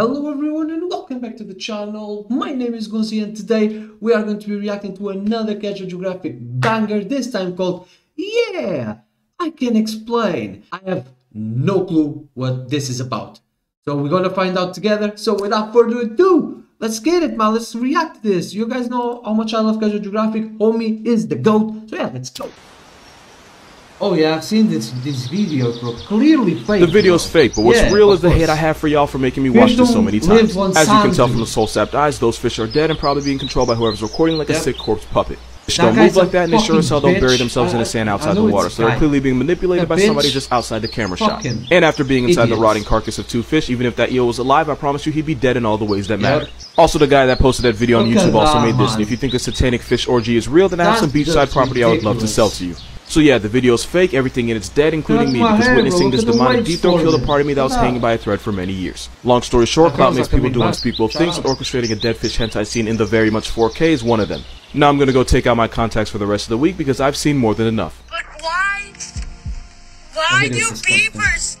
Hello everyone and welcome back to the channel. My name is Gonzii and today we are going to be reacting to another Casual Geographic banger, this time called Yeah, I Can Explain. I have no clue what this is about. So we're gonna find out together. So without further ado, let's get it man, let's react to this. You guys know how much I love Casual Geographic. Homie is the GOAT. So yeah, let's go. Oh yeah, I've seen this these videos, bro. Clearly fake. The video's bro. fake, but what's Yeah, real is the hate. I have for y'all for making me Fish watch this so many times. As you can tell from the soul sapped eyes, those fish are dead and probably being controlled by whoever's recording like a sick corpse puppet. Fish That don't move like that and they sure as hell don't bury themselves in the sand outside the water, so they're clearly being manipulated by somebody just outside the camera shot. And after being inside the rotting carcass of two fish, even if that eel was alive, I promise you he'd be dead in all the ways that Yep. matter. Also, the guy that posted that video on YouTube also made this, and if you think a satanic fish orgy is real, then I have some beachside property I would love to sell to you. So yeah, the video's fake, everything in it's dead, including That's me, because hair, witnessing this demonic waves deep throat killed a part of me that was hanging by a thread for many years. Long story short, My Clout makes people do unspeakable Shout things, and orchestrating a dead fish hentai scene in the very much 4K is one of them. Now I'm gonna go take out my contacts for the rest of the week because I've seen more than enough. But why? Why do beavers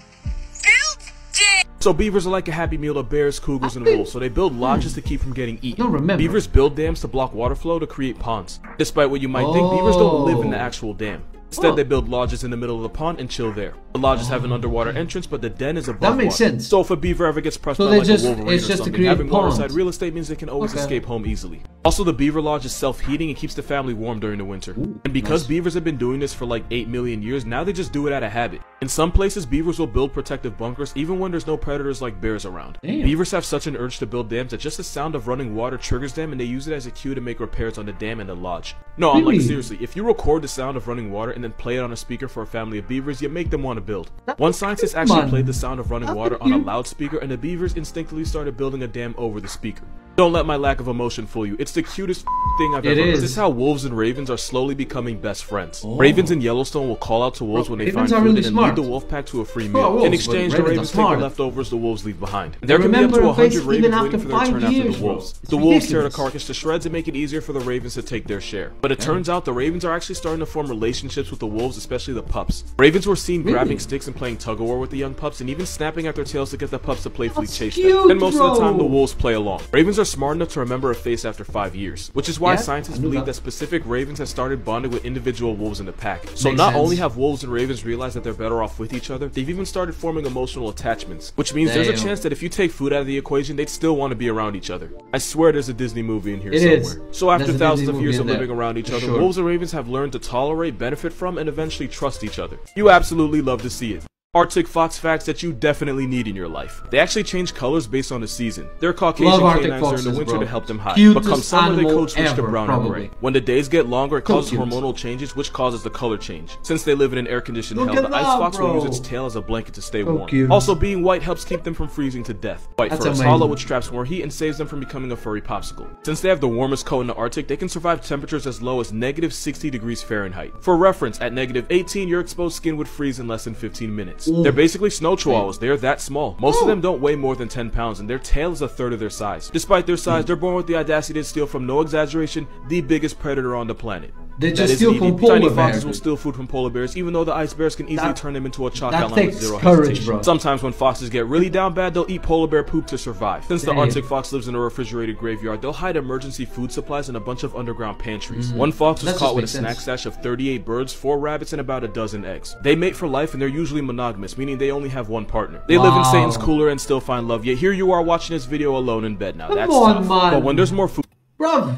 build it? So beavers are like a happy meal of bears, cougars, and wolves, so they build lodges to keep from getting eaten. don't remember. Beavers build dams to block water flow to create ponds. Despite what you might think, beavers don't live in the Oh. actual dam. Instead, Huh. they build lodges in the middle of the pond and chill there. The lodges have an underwater entrance, but the den is above That makes water. sense. So if a beaver ever gets pressed So they like just- a wolverine it's or just something, having waterside ponds. real estate means they can always Okay. escape home easily. Also, the beaver lodge is self-heating and keeps the family warm during the winter. and because nice. beavers have been doing this for like 8 million years, now they just do it out of habit. In some places, beavers will build protective bunkers even when there's no predators like bears around. Damn. Beavers have such an urge to build dams that just the sound of running water triggers them and they use it as a cue to make repairs on the dam and the lodge. No, I'm like seriously, if you record the sound of running water and then play it on a speaker for a family of beavers, you make them want to build. One scientist actually played the sound of running water on a loudspeaker and the beavers instinctively started building a dam over the speaker. Don't let my lack of emotion fool you. It's the cutest thing I've It ever heard. is. This is how wolves and ravens are slowly becoming best friends. Oh. Ravens in Yellowstone will call out to wolves Bro, when they find food really and smart. lead the wolf pack to a free meal. wolves, in exchange, the ravens take the leftovers the wolves leave behind. There can be up to a face 100 even ravens after waiting for their turn after years, the wolves. It's The wolves tear the carcass to shreds and make it easier for the ravens to take their share. But it turns out the ravens are actually starting to form relationships with the wolves, especially the pups. Ravens were seen Really? grabbing sticks and playing tug of war with the young pups and even snapping at their tails to get the pups to playfully That's chase cute, them. And most of the time, the wolves play along. Ravens are smart enough to remember a face after five years, which is why Yeah, scientists believe that. that specific ravens have started bonding with individual wolves in the pack. So Makes not sense. only have wolves and ravens realized that they're better off with each other, they've even started forming emotional attachments, which means there's a chance that if you take food out of the equation, they'd still want to be around each other. I swear there's a Disney movie in here It somewhere. is. So after There's thousands of years of living there, around each other, sure. wolves and ravens have learned to tolerate, benefit from, and eventually trust each other. You absolutely love to see it. Arctic fox facts that you definitely need in your life. They actually change colors based on the season. They're Caucasian Love canines during the winter bro. to help them hide. Cutest but come summer, they code switch to brown probably. and gray. When the days get longer, it causes hormonal changes, which causes the color change. Since they live in an air-conditioned hell, the ice fox will use its tail as a blanket to stay So warm. cute. Also, being white helps keep them from freezing to death. White That's fur is hollow, which traps more heat and saves them from becoming a furry popsicle. Since they have the warmest coat in the Arctic, they can survive temperatures as low as negative 60 degrees Fahrenheit. For reference, at negative 18, your exposed skin would freeze in less than 15 minutes. Ooh. They're basically snow chihuahuas. They're that small. Most of them don't weigh more than 10 pounds, and their tail is a third of their size. Despite their size, they're born with the audacity to steal from no exaggeration the biggest predator on the planet. They just steal from polar Tiny bears. foxes will steal food from polar bears, even though the ice bears can easily That- turn them into a chalk that outline with zero courage, hesitation. bro. Sometimes when foxes get really down bad, they'll eat polar bear poop to survive. Since the Arctic fox lives in a refrigerated graveyard, they'll hide emergency food supplies in a bunch of underground pantries. Mm-hmm. One fox was That caught with a makes snack stash of 38 birds, 4 rabbits, and about a dozen eggs. They mate for life and they're usually monogamous, meaning they only have one partner. They live in Satan's cooler and still find love, yet here you are watching this video alone in bed now. Come That's on, tough. man. But when there's more food Bruv.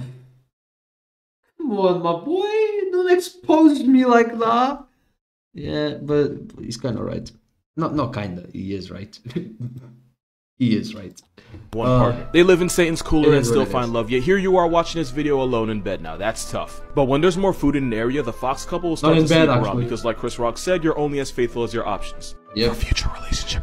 Come on, my boy. Don't expose me like that. Yeah, but he's kind of right. Not, not kind of. He is right. he is right. one Uh, partner. They live in Satan's cooler and still find is. love, yet here you are watching this video alone in bed now. That's tough. But when there's more food in an area, the fox couple will start to bed, sleep around because like Chris Rock said, you're only as faithful as your options. Yeah. For future relationship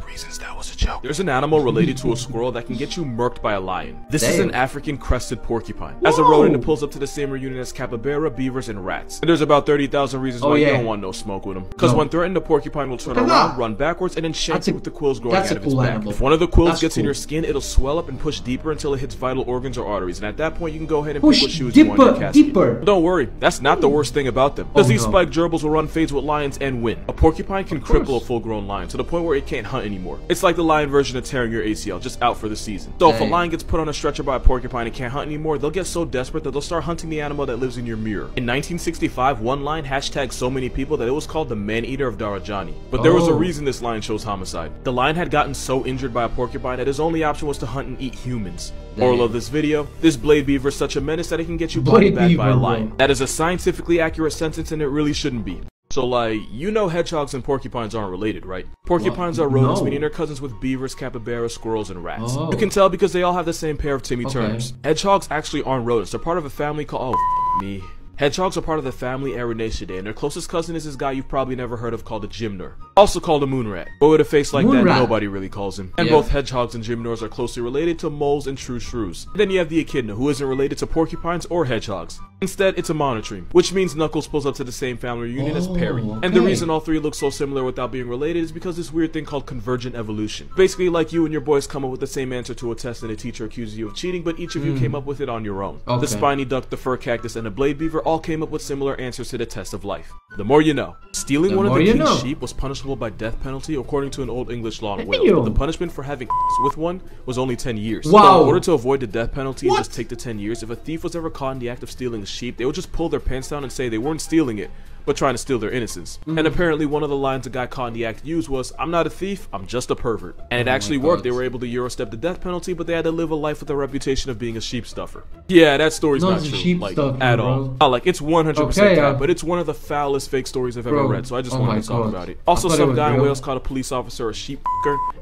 reasons, that was a joke. There's an animal related to a squirrel that can get you murked by a lion. This is an African crested porcupine. As a rodent, it pulls up to the same reunion as capybara, beavers, and rats. And there's about 30,000 reasons Oh, why yeah. you don't want no smoke with them. Because No. when threatened, the porcupine will turn around, that. run backwards, and then shank you with the quills growing out of its cool back. animal. If one of the quills That's gets in your skin, it'll swell up and push deeper until it hits vital organs or arteries. And at that point, you can go ahead and Push pick what shoes you want in your deeper, deeper. Don't worry, that's not the worst thing about them. Oh, because Oh, these no. spiked gerbils will run fades with lions and win. A porcupine can cripple a full-grown lion to the point where it can't hunt anymore. It's like the lion version of tearing your ACL, just out for the season. So if a lion gets put on a stretcher by a porcupine and can't hunt anymore, they'll get so desperate that they'll start hunting the animal that lives in your mirror. In 1965, one lion hashtagged so many people that it was called the man-eater of Darajani. But there was a Oh. reason this lion chose homicide. The lion had gotten so injured by a porcupine that his only option was to hunt and eat humans. Moral Dang. of this video, this blade beaver is such a menace that it can get you body Blade bagged by a lion. That is a scientifically accurate sentence and it really shouldn't be. So like, you know hedgehogs and porcupines aren't related, right? Porcupines are rodents, No. meaning they're cousins with beavers, capybaras, squirrels, and rats. Oh. You can tell because they all have the same pair of Timmy Okay. Turners. Hedgehogs actually aren't rodents. They're part of a family called oh f- me. Hedgehogs are part of the family Erinaceidae, and their closest cousin is this guy you've probably never heard of called a gymnure, also called a moonrat. But with a face like that, nobody really calls him. And Yeah. both hedgehogs and gymnures are closely related to moles and true shrews. Then you have the echidna, who isn't related to porcupines or hedgehogs. Instead, it's a monotreme, which means Knuckles pulls up to the same family reunion as Oh, Perry. And the reason all three look so similar without being related is because this weird thing called convergent evolution. Basically, like you and your boys come up with the same answer to a test and a teacher accuses you of cheating, but each of you came up with it on your own. Hmm. Okay. The spiny duck, the fur cactus, and the blade beaver all came up with similar answers to the test of life. The more you know. Stealing The one of the king's know. sheep was punishable by death penalty according to an old English law in Wales. But the punishment for having with one was only 10 years. So Wow. in order to avoid the death penalty and just take the 10 years, if a thief was ever caught in the act of stealing a sheep, they would just pull their pants down and say they weren't stealing it, but trying to steal their innocence. Mm. And apparently one of the lines a guy caught in the act used was, I'm not a thief, I'm just a pervert. And it Oh actually worked. They were able to Eurostep the death penalty, but they had to live a life with a reputation of being a sheep stuffer. Yeah, that story's Not not, true. like, stuffer, at bro. all. Not like it's 100% Okay, uh, but it's one of the foulest fake stories I've ever Bro, read, so I just oh wanted to talk about it. Also, it some was guy in. Wales called a police officer a sheep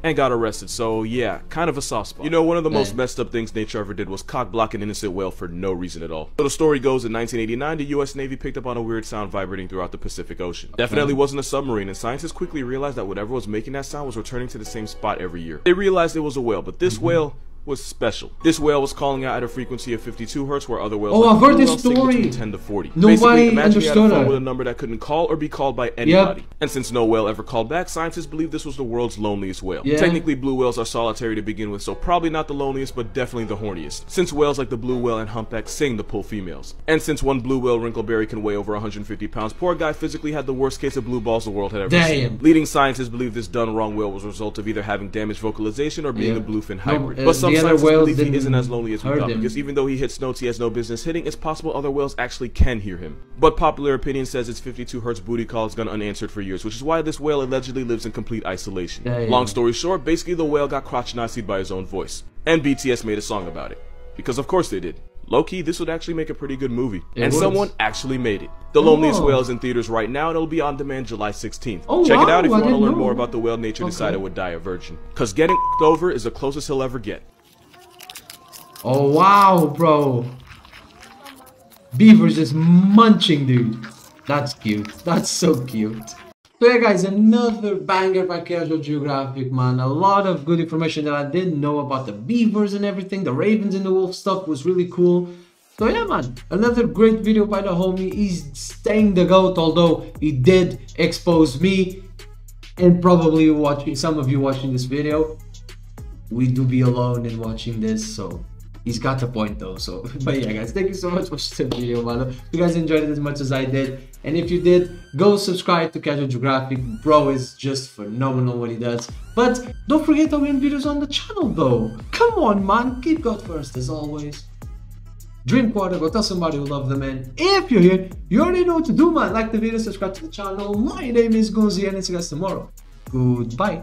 and got arrested. So yeah, kind of a soft spot. You know, one of the most messed up things nature ever did was cock block an innocent whale for no reason at all. So the story goes in 1989, the U.S. Navy picked up on a weird sound vibrating throughout the Pacific Ocean. Definitely wasn't a submarine, and scientists quickly realized that whatever was making that sound was returning to the same spot every year. They realized it was a whale, but this Mm-hmm. whale was special. This whale was calling out at a frequency of 52 hertz, where other whales Oh, I've heard this story. between 10 to 40. Nobody Basically, imagine you had a understood phone it. with a number that couldn't call or be called by anybody. And since no whale ever called back, scientists believe this was the world's loneliest whale. Yeah. Technically, blue whales are solitary to begin with, so probably not the loneliest, but definitely the horniest. Since whales like the blue whale and humpback sing to pull females. And since one blue whale wrinkleberry can weigh over 150 pounds, poor guy physically had the worst case of blue balls the world had ever Damn. seen. Leading scientists believe this done wrong whale was a result of either having damaged vocalization or being Yeah. a bluefin No, hybrid. uh, but some the other whales believe he didn't isn't as lonely as we thought, him. because even though he hits notes he has no business hitting, it's possible other whales actually can hear him. But popular opinion says its 52 hertz booty call has gone unanswered for years, which is why this whale allegedly lives in complete isolation. Damn. Long story short, basically the whale got crotch nazi'd by his own voice. And BTS made a song about it. Because of course they did. Low key, this would actually make a pretty good movie. It and would. someone actually made it. The Loneliest Oh. Whale is in theaters right now and it'll be on demand July 16th. Oh, Check it out if you I want to learn know. more about the whale nature Okay. decided would die a virgin. Cause getting over is the closest he'll ever get. Oh wow, bro. Beaver's just munching, dude. That's cute. That's so cute. So yeah, guys, another banger by Casual Geographic, man. A lot of good information that I didn't know about the beavers and everything. The ravens and the wolf stuff was really cool. So yeah, man, another great video by the homie. He's staying the goat, although he did expose me and probably watching some of you watching this video we do be alone in watching this, so he's got the point though. So, but yeah, guys, thank you so much for watching the video, man. If you guys enjoyed it as much as I did, and if you did, go subscribe to Casual Geographic. Bro is just phenomenal what he does. But don't forget to win videos on the channel though. Come on, man, keep God first as always. Drink water, go tell somebody who love them, and if you're here, you already know what to do, man. Like the video, subscribe to the channel. My name is Gonzii, and I'll see you guys tomorrow. Goodbye.